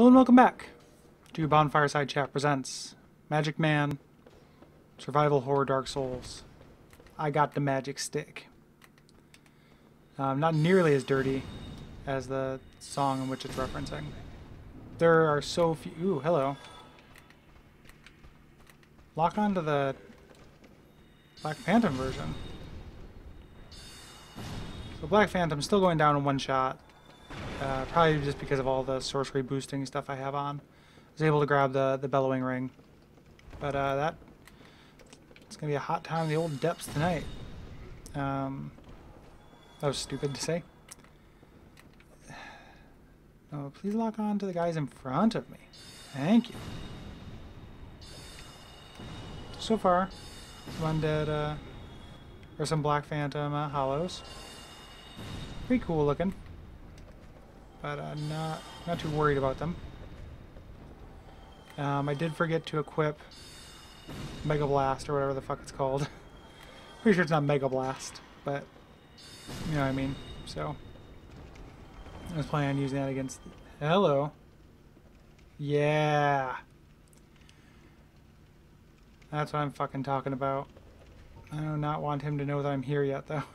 Hello and welcome back to Bonfireside Chat Presents Magic Man Survival Horror Dark Souls. I got the magic stick. Um, not nearly as dirty as the song in which it's referencing. There are so few. Ooh, hello. Lock on to the Black Phantom version. So Black Phantom's still going down in one shot. Uh, probably just because of all the sorcery boosting stuff I have on. I was able to grab the, the bellowing ring. But uh, that it's gonna be a hot time in the old depths tonight. Um, that was stupid to say. No, please lock on to the guys in front of me. Thank you. So far, some undead, uh, or some Black Phantom uh, hollows. Pretty cool looking but uh, not not too worried about them. Um, I did forget to equip Mega Blast or whatever the fuck it's called. Pretty sure it's not Mega Blast, but you know what I mean. So I was planning on using that against. Hello. Yeah. That's what I'm fucking talking about. I do not want him to know that I'm here yet, though.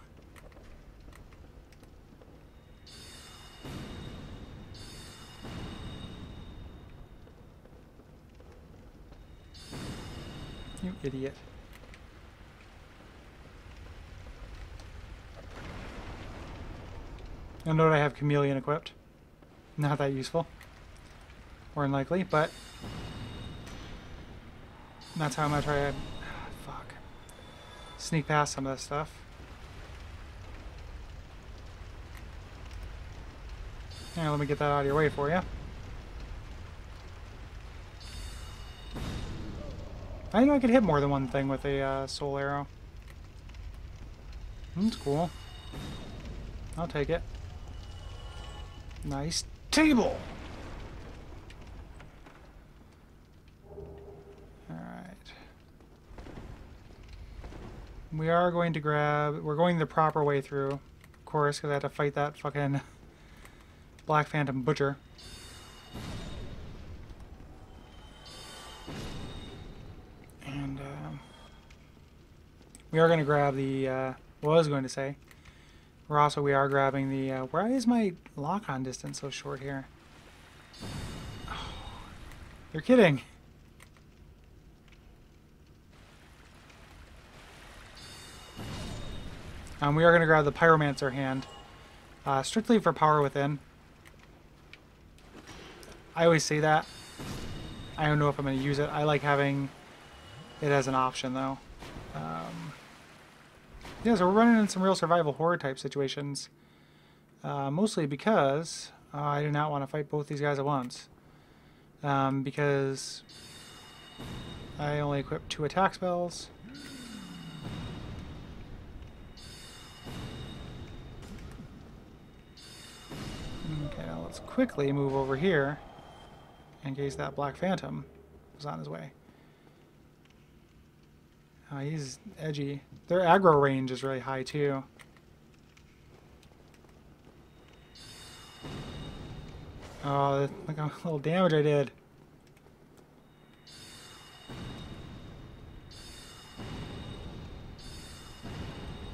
You idiot. You'll note I have Chameleon equipped. Not that useful. Or unlikely, but that's how I'm gonna try to fuck. Sneak past some of this stuff. Yeah, let me get that out of your way for you. I know I could hit more than one thing with a uh, soul arrow. That's cool. I'll take it. Nice table! Alright. We are going to grab... We're going the proper way through, of course, because I had to fight that fucking Black Phantom Butcher. We are going to grab the, uh, what I was going to say. We're also, we are grabbing the, uh, why is my lock-on distance so short here? Oh, you're kidding. Um, we are going to grab the Pyromancer hand. Uh, strictly for power within. I always say that. I don't know if I'm going to use it. I like having it as an option, though. Um, yeah, so we're running in some real survival horror type situations. Uh, mostly because uh, I do not want to fight both these guys at once. Um, because I only equip two attack spells. Okay, now let's quickly move over here in case that Black Phantom is on his way. Oh, he's edgy. Their aggro range is really high too. Oh, look how little damage I did.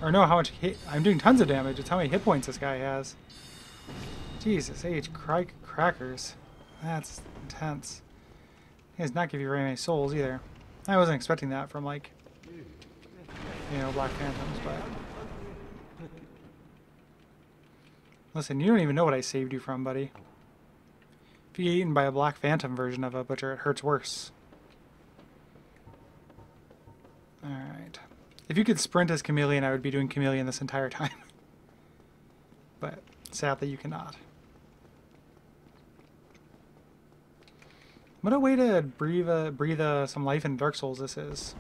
Or no, how much hit... I'm doing tons of damage. It's how many hit points this guy has. Jesus H. Crack crackers. That's intense. He does not give you very many souls either. I wasn't expecting that from, like, you know, Black Phantoms, but... Listen, you don't even know what I saved you from, buddy. If you get eaten by a Black Phantom version of a Butcher, it hurts worse. Alright. If you could sprint as Chameleon, I would be doing Chameleon this entire time. but sadly, you cannot. What a way to breathe, uh, breathe uh, some life in Dark Souls this is.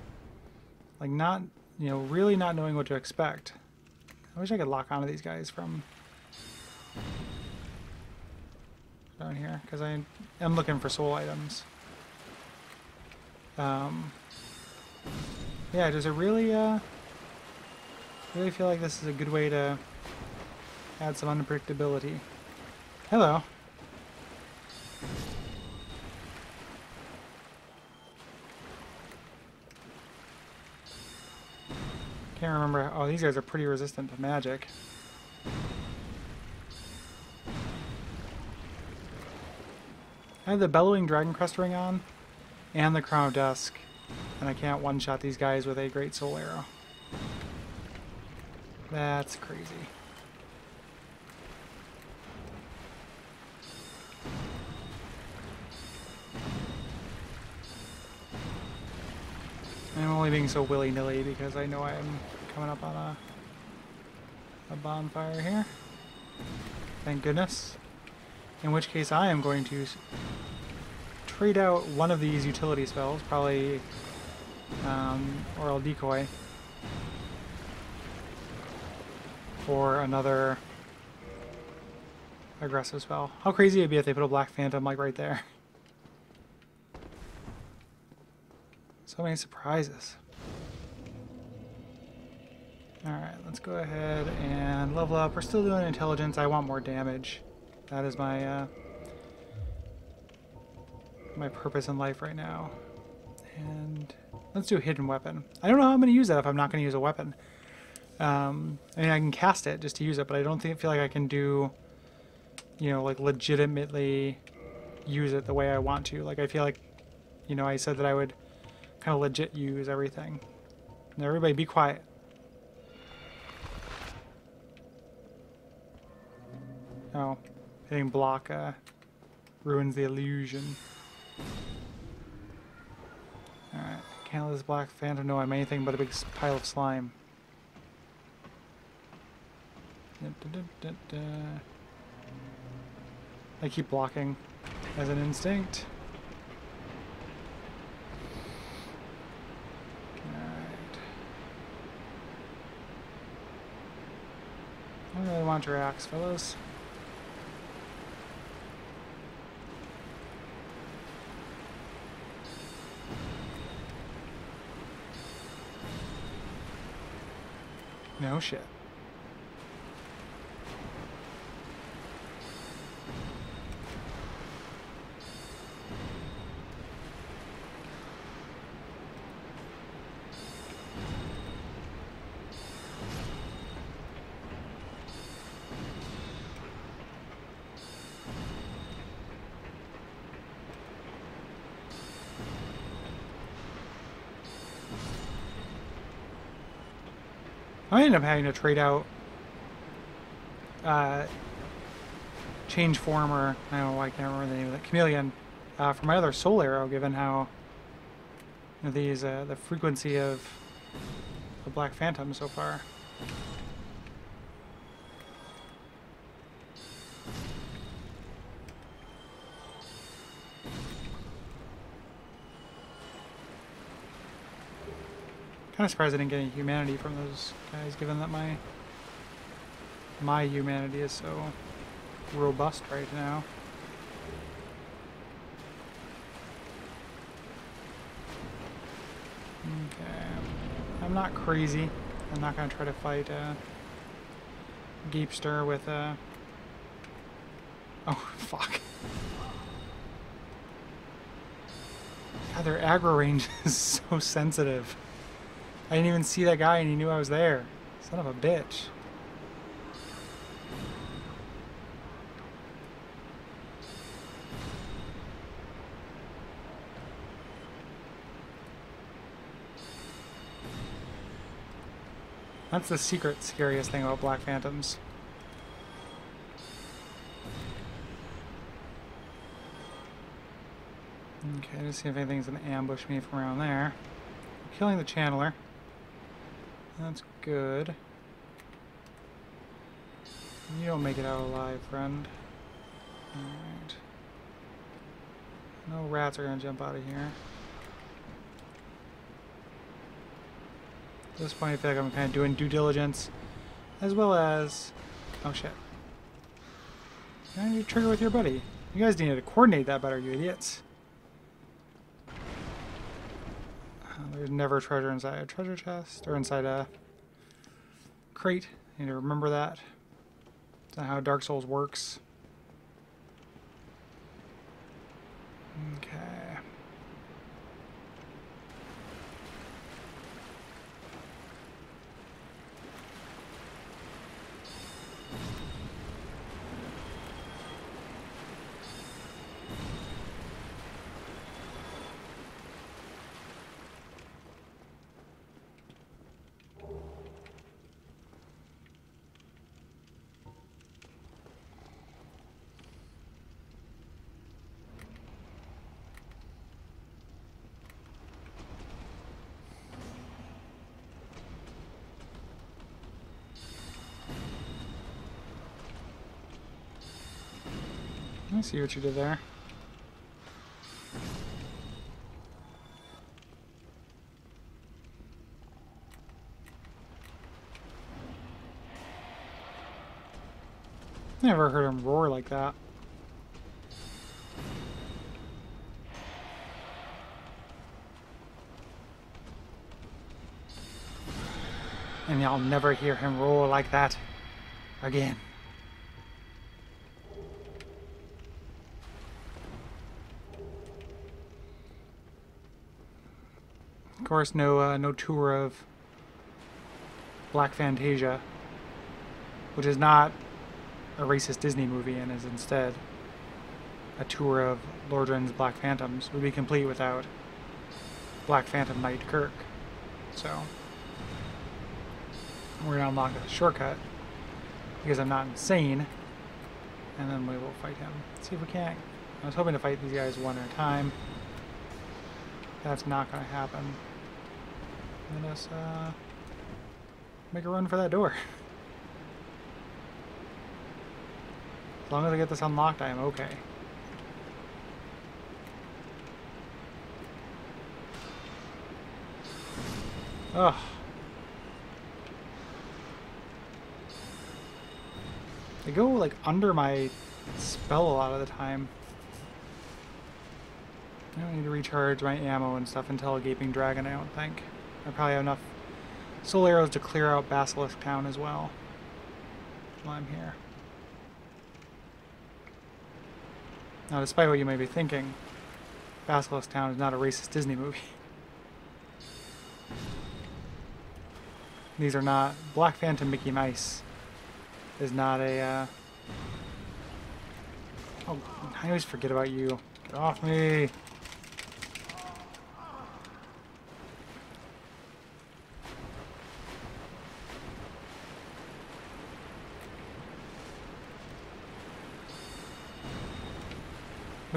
Like, not you know, really not knowing what to expect. I wish I could lock onto these guys from down here, because I am looking for soul items. Um, yeah, does it really, uh, really feel like this is a good way to add some unpredictability? Hello. Can't remember. Oh, these guys are pretty resistant to magic. I have the Bellowing Dragon Crest ring on, and the Crown of Dusk, and I can't one-shot these guys with a Great Soul Arrow. That's crazy. I'm only being so willy-nilly because I know I'm coming up on a, a bonfire here. Thank goodness. In which case I am going to trade out one of these utility spells, probably um, Aural Decoy, for another aggressive spell. How crazy it'd be if they put a Black Phantom like right there. So many surprises. Alright, let's go ahead and level up. We're still doing intelligence. I want more damage. That is my uh, my purpose in life right now. And let's do a hidden weapon. I don't know how I'm going to use that if I'm not going to use a weapon. Um, I mean, I can cast it just to use it, but I don't think feel like I can do, you know, like legitimately use it the way I want to. Like I feel like, you know, I said that I would kind of legit use everything. Now everybody be quiet. Oh, hitting block uh, ruins the illusion. Alright, can't let this black phantom know I'm anything but a big pile of slime. I keep blocking as an instinct. Want your axe, fellas. No shit. I ended up having to trade out uh, change former, I don't know why I can't remember the name of it chameleon uh, for my other soul arrow given how you know, these uh, the frequency of the black phantom so far Kind of surprised I didn't get any humanity from those guys, given that my my humanity is so robust right now. Okay, I'm not crazy. I'm not gonna try to fight uh, a Geepster with a. Oh fuck. God, their aggro range is so sensitive. I didn't even see that guy and he knew I was there. Son of a bitch. That's the secret scariest thing about Black Phantoms. Okay, let's see if anything's gonna ambush me from around there. Killing the Channeler. That's good. You don't make it out alive, friend. Alright. No rats are gonna jump out of here. At this point I feel like I'm kind of doing due diligence. As well as... Oh shit. And you trigger with your buddy. You guys need to coordinate that better, you idiots. There's never treasure inside a treasure chest or inside a crate. You need to remember that. That's how Dark Souls works. Okay. I see what you did there. Never heard him roar like that. And y'all never hear him roar like that again. Course, no uh, no tour of Black Fantasia, which is not a racist Disney movie and is instead a tour of Lordran's Black Phantoms would be complete without Black Phantom Knight Kirk. So we're gonna unlock a shortcut because I'm not insane, and then we will fight him. Let's see if we can't. I was hoping to fight these guys one at a time. That's not gonna happen. Let us uh, make a run for that door. As long as I get this unlocked, I am okay. Ugh. They go like under my spell a lot of the time. I don't need to recharge my ammo and stuff until a Gaping Dragon, I don't think. I probably have enough soul arrows to clear out Basilisk Town as well while I'm here. Now, despite what you may be thinking, Basilisk Town is not a racist Disney movie. These are not... Black Phantom Mickey Mouse is not a... Uh... Oh, I always forget about you. Get off me!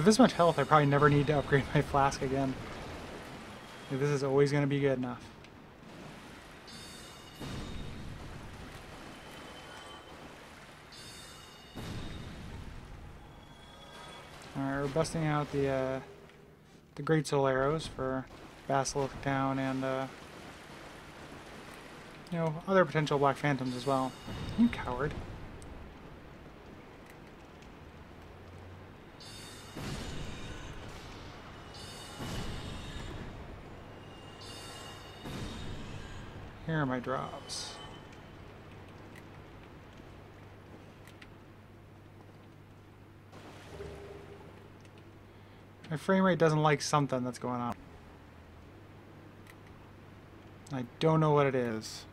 With this much health, I probably never need to upgrade my flask again. This is always going to be good enough. Alright, we're busting out the uh, the Great Soul Arrows for Basilisk Town and uh, you know, other potential Black Phantoms as well. You coward. Here are my drops. My frame rate doesn't like something that's going on. I don't know what it is.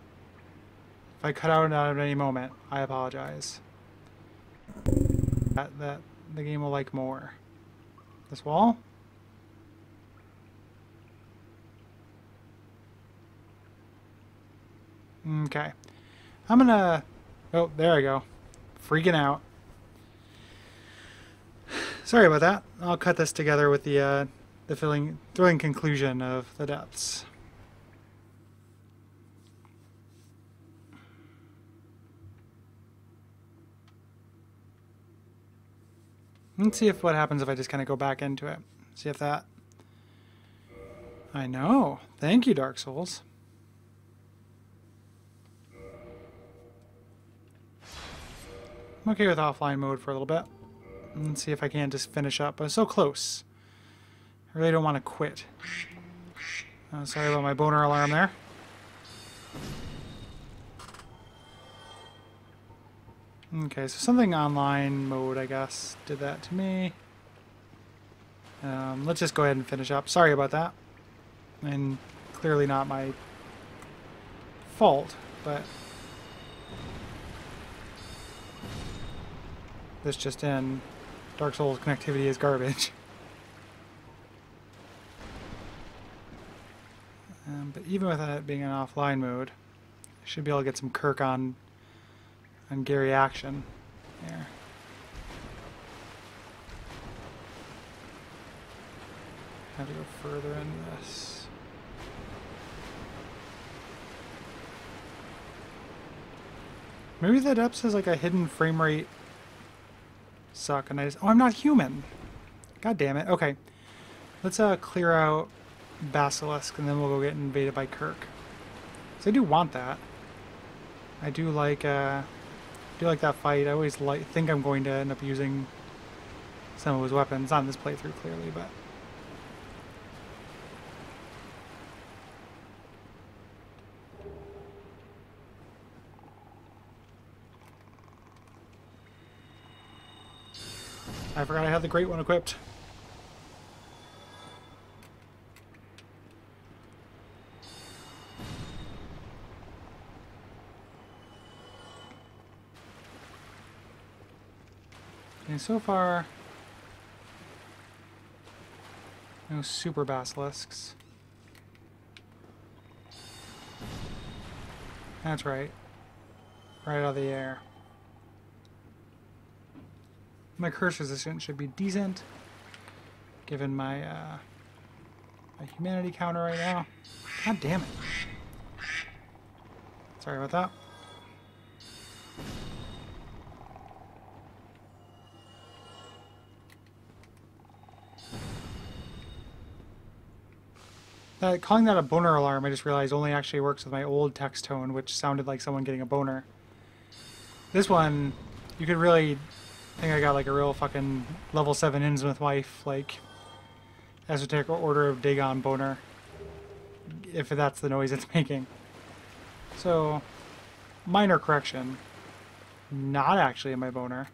If I cut out at any moment, I apologize. That, that the game will like more. This wall? Okay. I'm gonna... Oh, there I go. Freaking out. Sorry about that. I'll cut this together with the, uh, the filling, thrilling conclusion of the depths. Let's see if what happens if I just kind of go back into it. See if that... I know. Thank you, Dark Souls. I'm okay with offline mode for a little bit. Let's see if I can just finish up. I'm so close. I really don't want to quit. Uh, sorry about my boner alarm there. Okay, so something online mode, I guess, did that to me. Um, let's just go ahead and finish up. Sorry about that. And clearly not my fault, but This just in, Dark Souls connectivity is garbage. Um, but even with it being an offline mode, I should be able to get some Kirk on, on Gary action here. Have to go further into this. Maybe that depths has like a hidden frame rate suck, and I just... Oh, I'm not human! God damn it. Okay. Let's uh, clear out Basilisk, and then we'll go get invaded by Kirk. So I do want that. I do like, uh... do like that fight. I always like think I'm going to end up using some of his weapons. In this playthrough, clearly, but... I forgot I had the great one equipped. And so far, no super basilisks. That's right. Right out of the air. My curse resistance should be decent, given my, uh, my humanity counter right now. God damn it. Sorry about that. Uh, calling that a boner alarm, I just realized only actually works with my old text tone, which sounded like someone getting a boner. This one, you could really I think I got like a real fucking level 7 Innsmouth wife, like esoteric order of Dagon boner. If that's the noise it's making. So, minor correction. Not actually in my boner.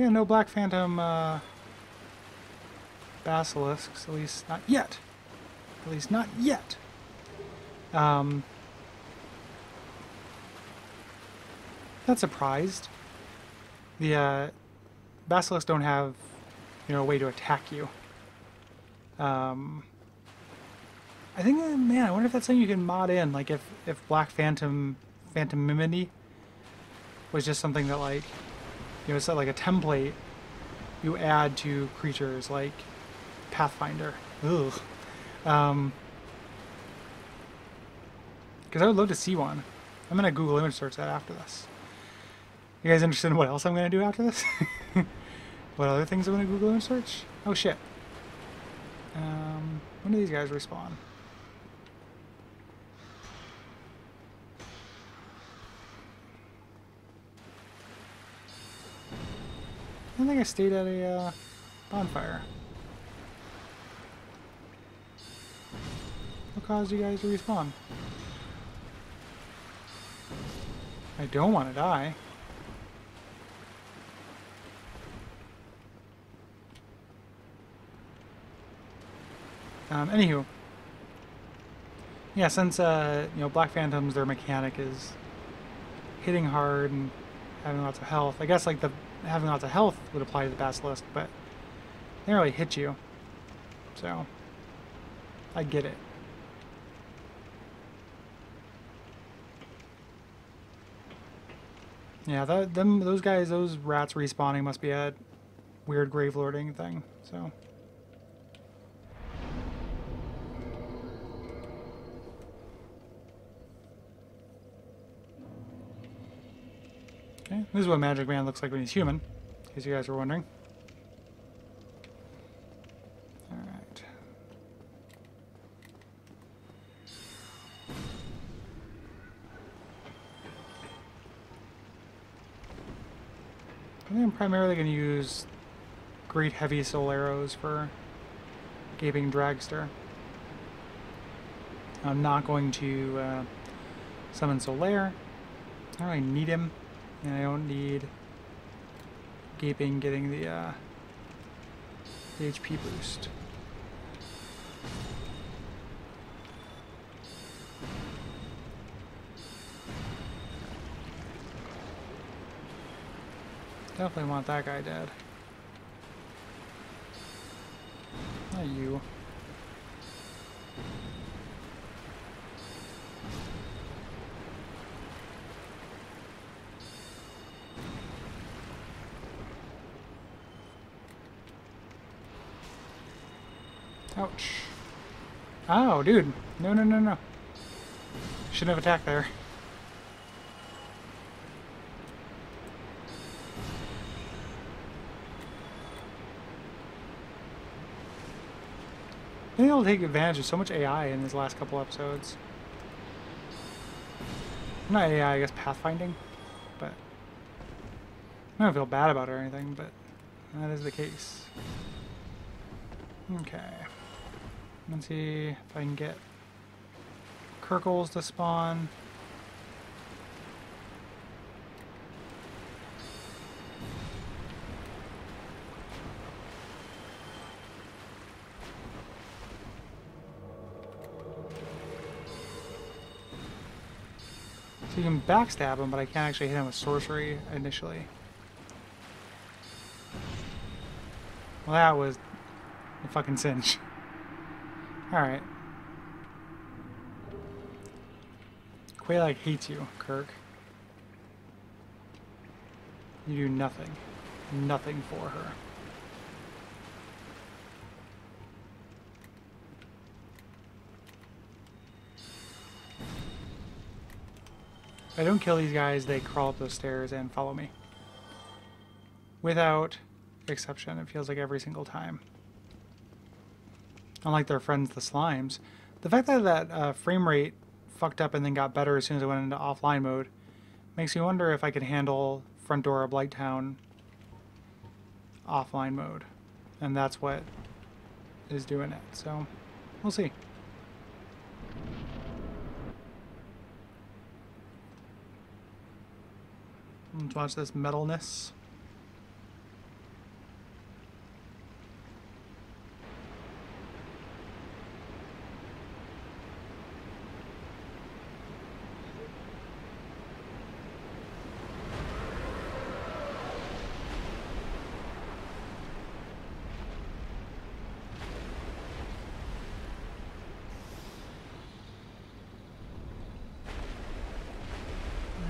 Yeah, no Black Phantom uh, basilisks, at least not yet. At least not yet. Um, not surprised. The uh, basilisks don't have, you know, a way to attack you. Um, I think, uh, man, I wonder if that's something you can mod in. Like if if Black Phantom Phantom Miminy was just something that like you know, it's like a template you add to creatures like Pathfinder. Ugh. Um, because I would love to see one. I'm gonna Google image search that after this. You guys interested in what else I'm gonna do after this? what other things I'm gonna Google image search? Oh shit. Um, when do these guys respawn? Think I stayed at a uh, bonfire. What caused you guys to respawn? I don't want to die. Um, anywho. Yeah, since, uh, you know, Black Phantoms, their mechanic is hitting hard and having lots of health. I guess, like, the having lots of health would apply to the Basilisk, but they really hit you. So, I get it. Yeah, that, them, those guys, those rats respawning must be a weird grave lording thing, so... Okay, this is what Magic Man looks like when he's human, in case you guys were wondering. Alright. I think I'm primarily going to use Great Heavy Soul Arrows for Gaping Dragster. I'm not going to uh, summon Solaire. I don't really need him. And I don't need Gaping getting the, uh, the HP boost. Definitely want that guy dead. Not you. Ouch. Oh, dude. No, no, no, no. Shouldn't have attacked there. I think they'll take advantage of so much AI in these last couple episodes. Not AI, I guess pathfinding, but I don't feel bad about it or anything, but that is the case. Okay. Let's see if I can get Kirkles to spawn. So you can backstab him, but I can't actually hit him with sorcery initially. Well, that was a fucking cinch. Alright. Quelaag hates you, Kirk. You do nothing. Nothing for her. If I don't kill these guys, they crawl up those stairs and follow me. Without exception, it feels like every single time. Unlike their friends, the slimes. The fact that that uh, frame rate fucked up and then got better as soon as I went into offline mode makes me wonder if I could handle front door of Blighttown offline mode. And that's what is doing it. So, we'll see. Let's watch this metalness.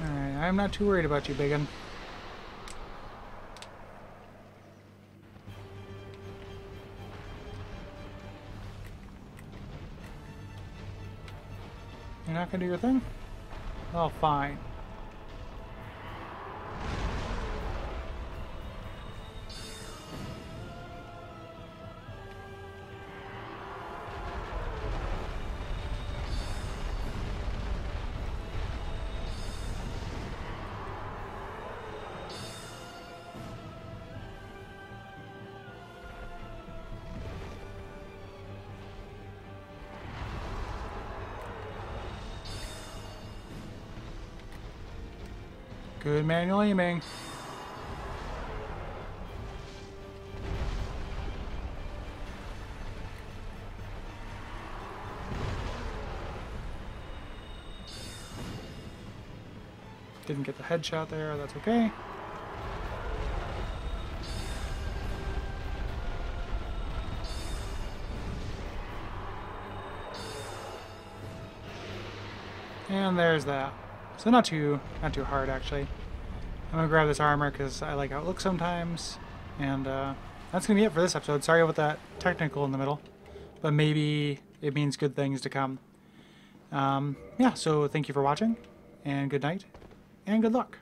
Alright, I'm not too worried about you, biggin. You're not gonna do your thing? Oh, fine. Manual aiming. Didn't get the headshot there, that's okay. And there's that. So not too, not too hard actually. I'm gonna grab this armor because I like how it looks sometimes. And uh, that's gonna be it for this episode. Sorry about that technical in the middle, but maybe it means good things to come. Um, yeah, so thank you for watching, and good night, and good luck.